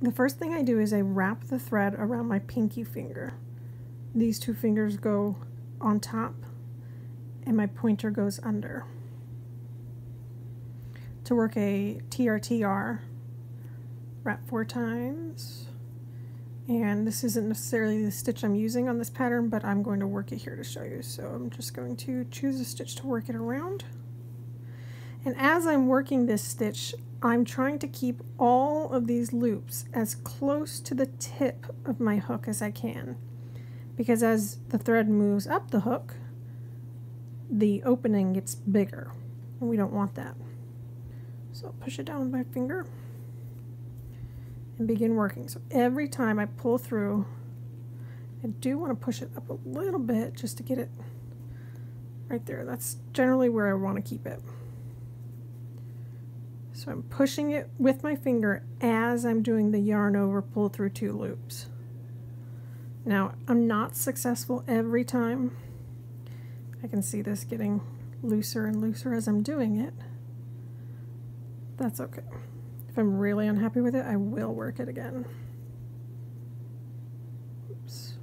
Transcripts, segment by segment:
the first thing I do is I wrap the thread around my pinky finger. These two fingers go on top and my pointer goes under. To work a TRTR, wrap four times. And this isn't necessarily the stitch I'm using on this pattern, but I'm going to work it here to show you. So I'm just going to choose a stitch to work it around. And as I'm working this stitch, I'm trying to keep all of these loops as close to the tip of my hook as I can. Because as the thread moves up the hook, the opening gets bigger. And we don't want that. So I'll push it down with my finger and begin working. So every time I pull through, I do want to push it up a little bit just to get it right there. That's generally where I want to keep it. So I'm pushing it with my finger as I'm doing the yarn over pull through two loops. Now I'm not successful every time. I can see this getting looser and looser as I'm doing it. That's okay. If I'm really unhappy with it, I will work it again. Oops.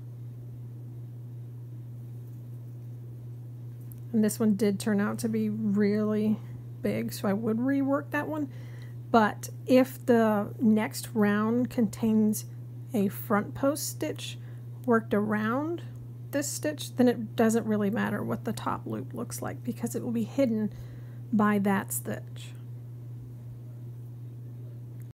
And this one did turn out to be really big, so I would rework that one. But if the next round contains a front post stitch worked around this stitch, then it doesn't really matter what the top loop looks like because it will be hidden by that stitch.